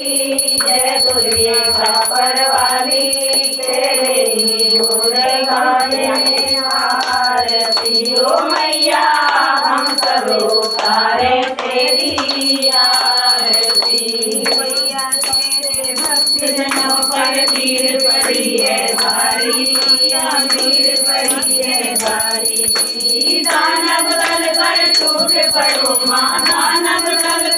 जय गुरिये तेरे गुण गाने आरती। मैया हम तेरी तेरे भक्त जनों पर पीर पड़ी है दानव दल पर टूट पड़ो माँ दानव दल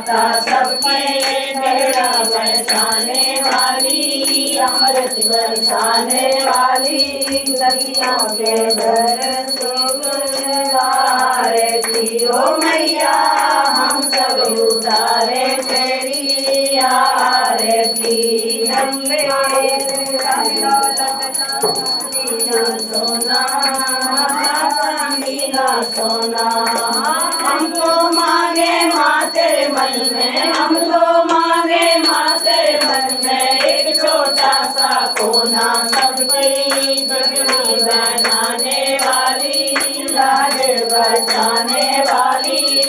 कुमाता सबके बेड़ा बरसाने वाली, अमृत बरसाने वाली सखियों के घर आरती ओ मैया, हम सब उतारे तेरी आरती अम्बे सोना सोना, हमको मांगे तेरे मन में हमको मांगे माँ तेरे मन में एक छोटा सा कोना सबकी बिगड़ी बनाने वाली लाज बचाने वाली।